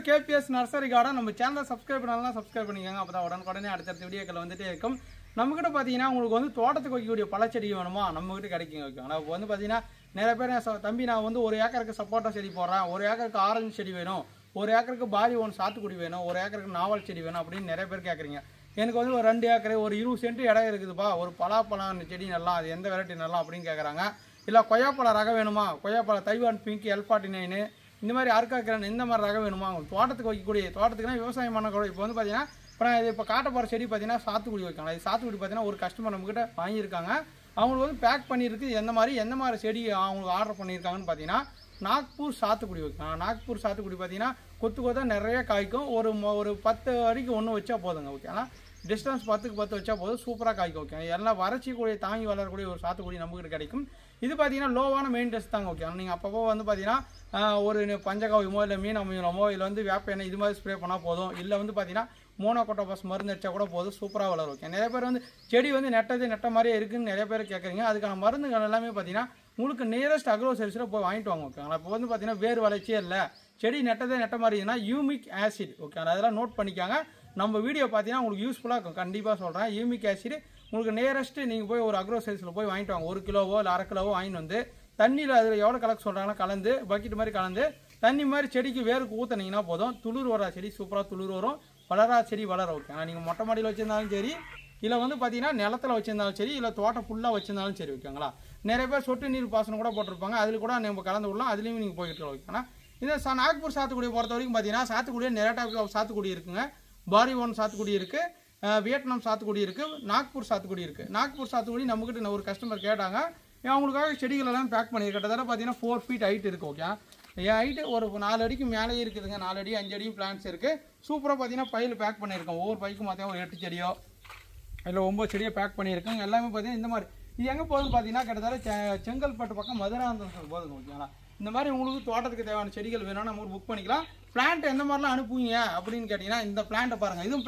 KBS nursery garden நம்ம சேனலை subscribe பண்ணலாம் சப்ஸ்கிரைப் பண்ணிக்கோங்க. அப்போ தான் உடனுக்குடனே அடுத்தடுத்த வீடியோக்கள் வந்துட்டே இருக்கும். நம்மகிட்ட பார்த்தீங்கன்னா உங்களுக்கு வந்து தோட்டத்துக்கு வைக்கக்கூடிய பழச்செடி வேணுமா? நம்மகிட்ட கிடைக்குங்க ஆனால் இப்போ வந்து பார்த்தீங்கன்னா நிறைய பேர் என் ச- தம்பி நான் வந்து ஒரு ஏக்கருக்கு சப்போட்டா செடி போடுறேன். ஒரு ஏக்கருக்கு ஆரஞ்சு செடி வேணும். ஒரு ஏக்கருக்கு பாரி ஒன்று சாத்துக்குடி வேணும். ஒரு ஏக்கருக்கு நாவல் செடி வேணும். அப்படின்னு நிறைய பேர் கேட்குறீங்க எனக்கு வந்து ஒரு ரெண்டு ஏக்கர் ஒரு இருபது சென்ட் இடம் இருக்குதுப்பா. ஒரு பலாப்பழம் செடி நல்லா அது எந்த வெரைட்டி நல்லா அப்படின்னு கேட்குறாங்க இல்லை கொய்யாப்பழம் ரகம் வேணுமா? கொய்யாப்பழம் Taiwan pink L forty nine இந்த மாதிரி அறுக்காக்கிறன் இந்த மாதிரி ரகம் வேணுமா? அவங்க தோட்டத்துக்கு வைக்கக்கூடிய தோட்டத்துக்குனா விவசாயம் பண்ணக்கூடிய இப்போ வந்து பார்த்தீங்கன்னா இப்போ நான் இது இப்போ காட்ட போகிற செடி பார்த்தீங்கன்னா சாத்துக்குடி வைக்கலாம் இது சாத்துக்குடி பார்த்தீங்கன்னா ஒரு கஸ்டமர் நம்மக்கிட்ட வாங்கியிருக்காங்க. அவங்களுக்கு வந்து பேக் பண்ணியிருக்கு. எந்த மாதிரி எந்த மாதிரி செடி அவங்களுக்கு ஆர்டர் பண்ணியிருக்காங்கன்னு பார்த்தீங்கன்னா நாக்பூர் சாத்துக்குடி வைக்கலாம் நாக்பூர் சாத்துக்குடி பார்த்தீங்கன்னா கொத்து கொத்தா நிறைய காய்க்கும். ஒரு ஒரு பத்து அடிக்கு ஒன்று வச்சா போதுங்க ஓகேங்களா டிஸ்டன்ஸ் பத்துக்கு பத்து வச்சா போதும். சூப்பராக காய்க்கும் ஓகே எல்லாம் வறட்சி கூட தாங்கி வளரக்கூடிய ஒரு சாத்துக்குடி நம்மகிட்ட கிடைக்கும். இது பார்த்தீங்கன்னா லோவான மெயின்டென்ஸ் தாங்க ஓகே நீங்கள் அப்பப்போ வந்து பார்த்தீங்கன்னா ஒரு பஞ்சகாவியமோ இல்லை மீன் அமிலமோ இல்லை வந்து வேப்ப எண்ணெய் இது மாதிரி ஸ்ப்ரே பண்ணால் போதும். இல்லை வந்து பார்த்தீங்கன்னா மோனோகோட்டோபாஸ் மருந்து அடிச்சா கூட போதும். சூப்பராக வளரும் ஓகே நிறைய பேர் வந்து செடி வந்து நெட்டது நெட்ட மாதிரியே இருக்குன்னு நிறைய பேர் கேட்குறீங்க அதுக்கான மருந்துகள் எல்லாமே பார்த்தீங்கன்னா உங்களுக்கு நியரஸ்ட் அக்ரோ சர்வீஸில் போய் வாங்கிட்டு வாங்க ஓகேங்களா இப்போ வந்து பார்த்தீங்கன்னா வேர் வளர்ச்சியே இல்லை. செடி நெட்டதே நெட்ட மாதிரி யூமிக் ஆசிட் ஓகே அதெல்லாம் நோட் பண்ணிக்காங்க. நம்ம வீடியோ பார்த்தீங்கன்னா உங்களுக்கு யூஸ்ஃபுல்லாக இருக்கும். கண்டிப்பாக சொல்கிறேன் யூமிக் ஆசிட் உங்களுக்கு நியரஸ்ட் நீங்கள் போய் ஒரு அக்ரோ சைஸில் போய் வாங்கிட்டு வாங்க. ஒரு கிலோவோ இல்லை அரை கிலோவோ வாங்கிட்டு வந்து தண்ணியில் அதில் எவ்வளோ கலக்க சொல்கிறாங்களோ கலந்து பக்கெட் மாதிரி கலந்து தண்ணி மாதிரி செடிக்கு வேருக்கு ஊற்றுனீங்கன்னா போதும். துளிர் வரா செடி சூப்பராக துளிர் வரும். வளரா செடி வளர ஓகே நீங்கள் மொட்டை மாடியில் வச்சுருந்தாலும் சரி இல்லை வந்து பார்த்தீங்கன்னா நிலத்துல வச்சுருந்தாலும் சரி இல்லை தோட்டம் ஃபுல்லாக வச்சுருந்தாலும் சரி ஓகேங்களா நிறைய பேர் சொட்டு நீர் பாசனம் கூட போட்டிருப்பாங்க. அதில் கூட நம்ம கலந்து விடலாம். அதுலேயும் நீங்கள் போய்கிட்டு ஓகேங்களா இந்த சா நாக்பூர் சாத்துக்குடியை பொறுத்த வரைக்கும் பார்த்தீங்கன்னா சாத்துக்குடியே நிறைய டைப் சாத்துக்குடி இருக்குங்க. பாரி ஒன் சாத்துக்குடி இருக்குது வியட்நாம் சாத்துக்குடி இருக்குது நாக்பூர் சாத்துக்குடி இருக்குது நாக்பூர் சாத்துக்குடி நம்மக்கிட்ட நான் ஒரு கஸ்டமர் கேட்டாங்க. ஏன் அவங்களுக்காக செடிகள் எல்லாம் பேக் பண்ணி கிட்டத்தட்ட பார்த்தீங்கன்னா ஃபோர் ஃபீட் ஹைட் இருக்குது ஓகே என் ஹைட்டு ஒரு நாலு அடிக்கு மேலேயே இருக்குதுங்க நாலு அடி அஞ்சு அடியும் பிளான்ஸ் இருக்குது சூப்பராக பார்த்தீங்கன்னா பையில் பேக் பண்ணியிருக்கோம். ஒவ்வொரு பைக்கும் பார்த்தீங்கன்னா ஒரு எட்டு செடியோ இல்லை ஒம்பது செடியை பேக் பண்ணியிருக்கோம். எல்லாமே பார்த்தீங்கன்னா இந்த மாதிரி. இது எங்கே போகுதுன்னு பார்த்தீங்கன்னா கிட்டத்தட்ட செ- செங்கல்பட்டு பக்கம் மதுராந்தகம் போதுங்க ஓகேங்களா இந்த மாதிரி உங்களுக்கு தோட்டத்துக்கு தேவையான செடிகள் வேணும்னா நம்ம புக் பண்ணிக்கலாம். பிளான்ட் எந்த மாதிரிலாம் அனுப்புவீங்க அப்படின்னு கேட்டிங்கன்னா இந்த பிளான்ட்டை பாருங்கள் இதுவும்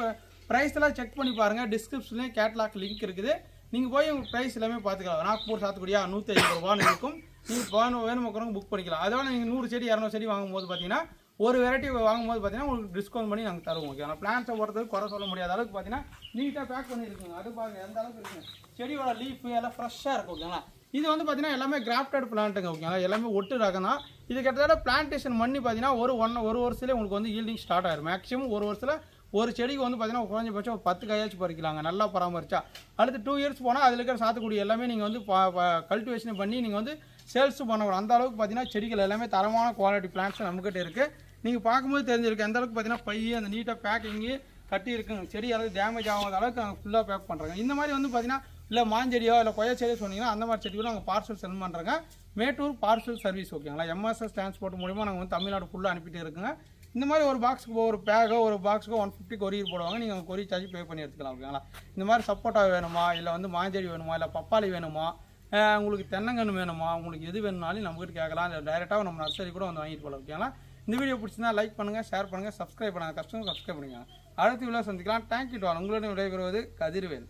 ப்ரைஸ் எல்லாம் செக் பண்ணி பாருங்கள் டிஸ்கிரிப்ஷன்லேயும் கேட்லாக் லிங்க் இருக்குது. நீங்கள் போய் உங்கள் ப்ரைஸ் எல்லாமே பார்த்துக்கலாம். நாக்பூர் சாத்துக்குடியா நூற்றி ஐம்பது ரூபான்னு இருக்கும். நீங்கள் வேணும் வேணும் புக் பண்ணிக்கலாம். அதோட நீங்கள் நூறு செடி இரநூறு செடி வாங்கும்போது பார்த்தீங்கன்னா ஒரு வெரைட்டி வாங்கும்போது பார்த்தீங்கன்னா உங்களுக்கு டிஸ்கவுண்ட் பண்ணி நாங்கள் தருவோம் ஓகே பிளான்ஸை பொறுத்தவரைக்கும் குறை சொல்ல முடியாத அளவுக்கு பார்த்தீங்கன்னா நீட்டாக பேக் பண்ணியிருக்குங்க. அது பாருங்கள் எந்த அளவுக்கு இருக்குங்க? செடியோட லீஃப் எல்லாம் ஃப்ரெஷ்ஷாக இருக்கும் ஓகேங்களா இது வந்து பார்த்தீங்கன்னா எல்லாமே கிராஃப்டட் பிளான்ட்டுங்க ஓகேங்களா எல்லாமே ஒட்டு ரகம் தான். இது கிட்டத்தட்ட பிளான்டேஷன் பண்ணி பார்த்தீங்கன்னா ஒரு ஒன் ஒரு வருஷத்துல உங்களுக்கு வந்து ஈல்டிங் ஸ்டார்ட் ஆயிடும் மேக்ஸிமம் ஒரு வருஷத்தில் ஒரு செடிக்கு வந்து பார்த்தீங்கன்னா குறைஞ்சபட்சம் ஒரு பத்து காயாச்சும் பறிக்கலாங்க. நல்லா பராமரிச்சா. அடுத்து டூ இயர்ஸ் போனால் அதில் இருக்கிற சாத்துக்குடி எல்லாமே நீங்கள் வந்து கல்டிவேஷன் பண்ணி நீங்கள் வந்து சேல்ஸும் பண்ண வரும். அந்த அளவுக்கு பார்த்தீங்கன்னா செடிகள் எல்லாமே தரமான குவாலிட்டி பிளான்ஸ் நம்மக்கிட்ட இருக்குது நீங்கள் பார்க்கும்போது தெரிஞ்சிருக்கு எந்த அளவுக்கு பார்த்தீங்கன்னா பைய அந்த நீட்டாக பேக்கிங்கு கட்டி இருக்குங்க செடி அளவுக்கு டேமேஜ் ஆகாத அளவுக்கு நாங்கள் ஃபுல்லாக பேக் பண்ணுறாங்க இந்த மாதிரி வந்து பார்த்தீங்கன்னா இல்லை மாஞ்செடியோ இல்லை கொய்யா செடியோ சொன்னீங்கன்னா அந்த மாதிரி செடிகளும் நாங்கள் பார்சல் சென்ட் பண்ணுறாங்க மேட்டூர் பார்சல் சர்வீஸ் ஓகேங்களா எம்எஸ்எஸ் டிரான்ஸ்போர்ட் மூலிமா நாங்கள் வந்து தமிழ்நாடு ஃபுல்லாக அனுப்பிட்டு இருக்குங்க. இந்த மாதிரி ஒரு பாக்ஸுக்கு ஒரு பேக்கோ ஒரு பாக்ஸுக்கோ ஒன் ஃபிஃப்டி கொரியர் போடுவாங்க. நீங்கள் கொரியர் சார்ஜ் பே பண்ணி எடுத்துக்கலாம் ஓகேங்களா இந்த மாதிரி சப்போட்டா வேணுமா? இல்லை வந்து மாஞ்செடி வேணுமா? இல்லை பப்பாளி வேணுமா? உங்களுக்கு தென்னங்கன்று வேணுமா? உங்களுக்கு எது வேணும்னாலும் நம்மகிட்ட கேட்கலாம். இல்லை டைரெக்டாக நம்ம நர்சரி கூட வந்து வாங்கிட்டு போகலாம் ஓகேங்களா இந்த வீடியோ பிடிச்சிருந்தா லைக் பண்ணுங்கள் ஷேர் பண்ணுங்கள் சப்ஸ்கிரைப் பண்ணுங்கள் கஷ்டம் சப்ஸ்கிரைப் பண்ணுங்கள் அடுத்த வீடியோ சந்திக்கலாம். தேங்க்யூ டு உங்களுடன் விடைபெறுவது கதிர்வேல்.